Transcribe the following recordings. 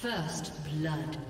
First blood.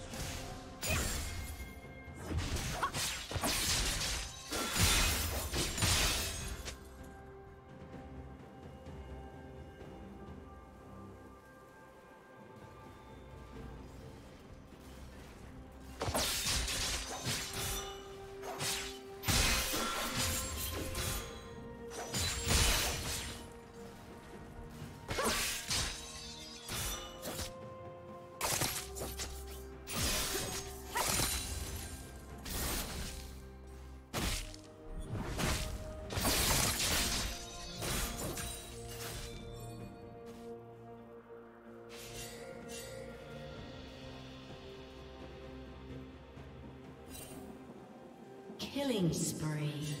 Killing spree.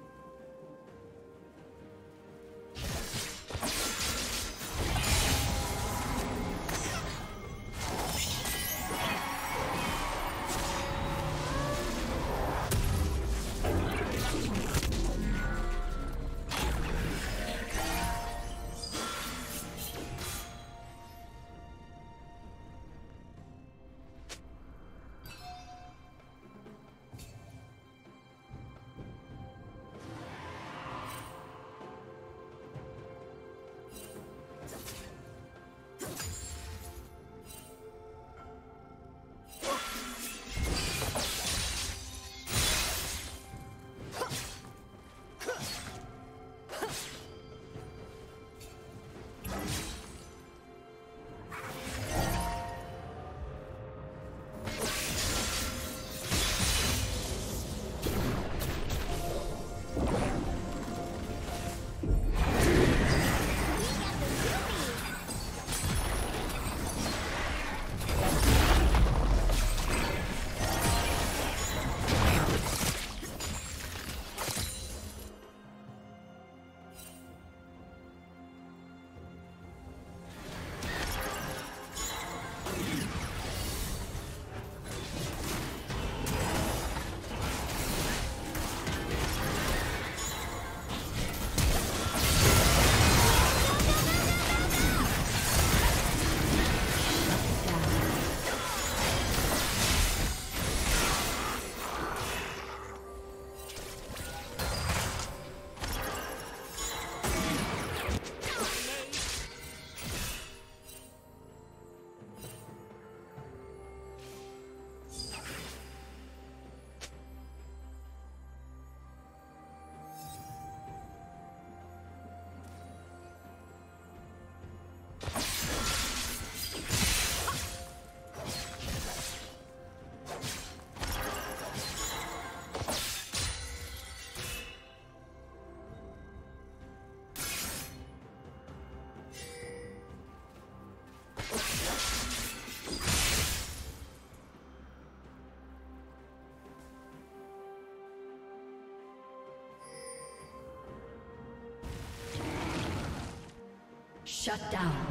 Shut down.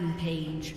Rampage.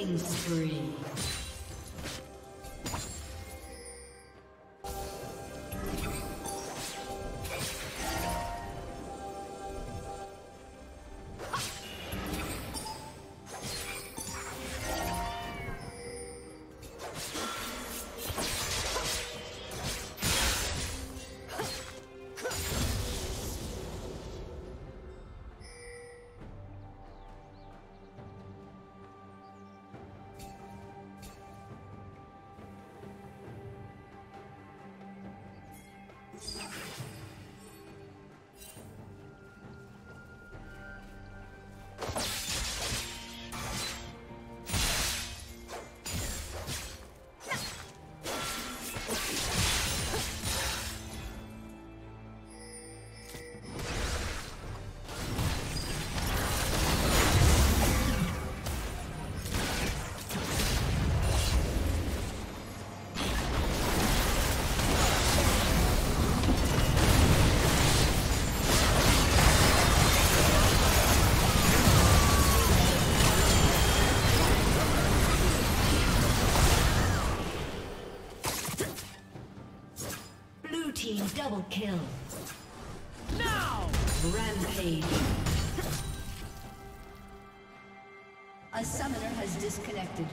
Killing spree. Double kill. Now! Rampage. A summoner has disconnected.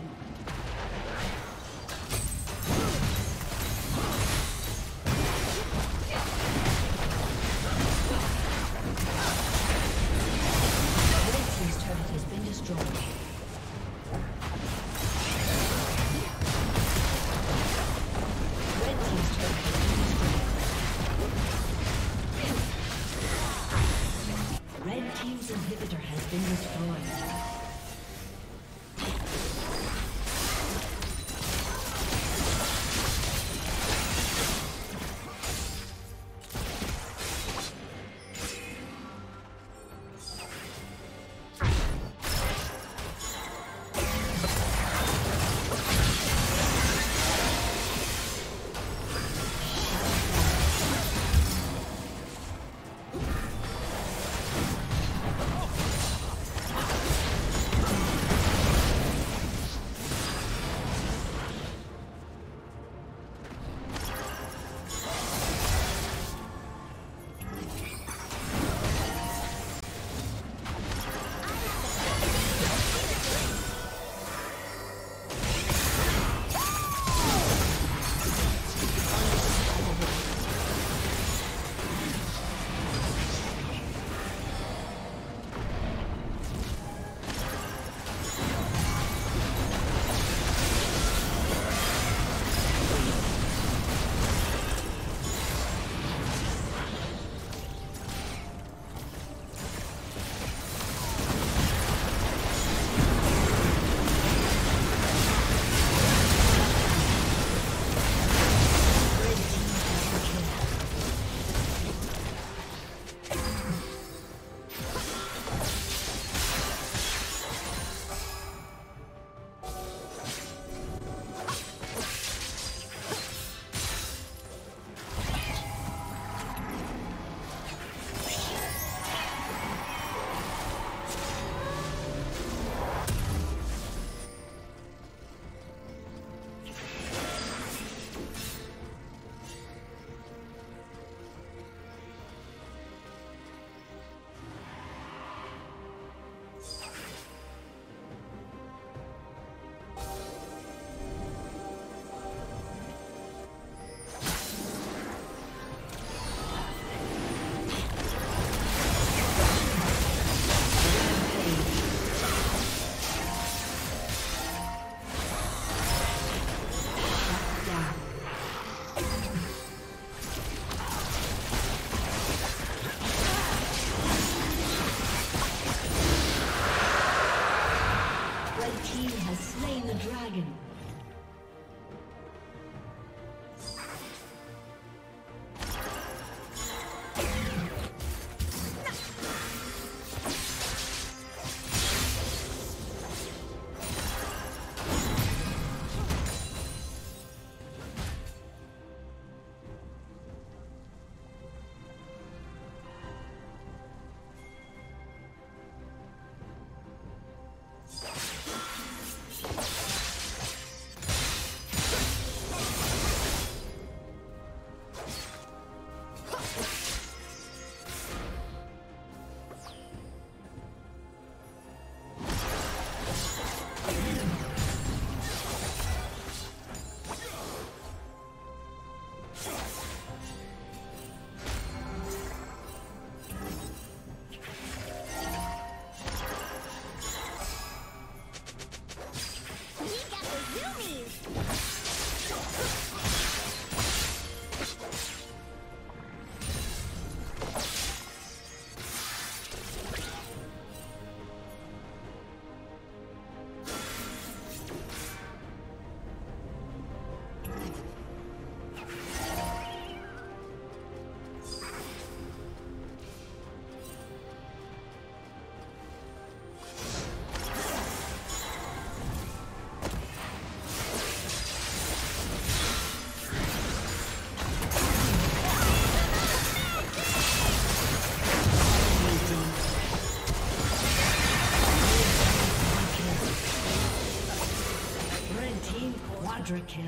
Kill.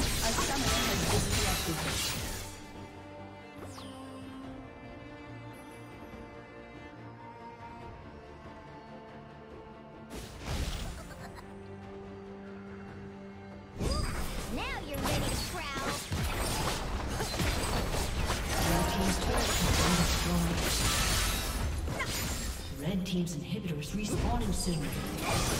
A summoner has disconnected. Now you're ready to prowl. Red team's turret has been destroyed. Red team's inhibitors respawning soon.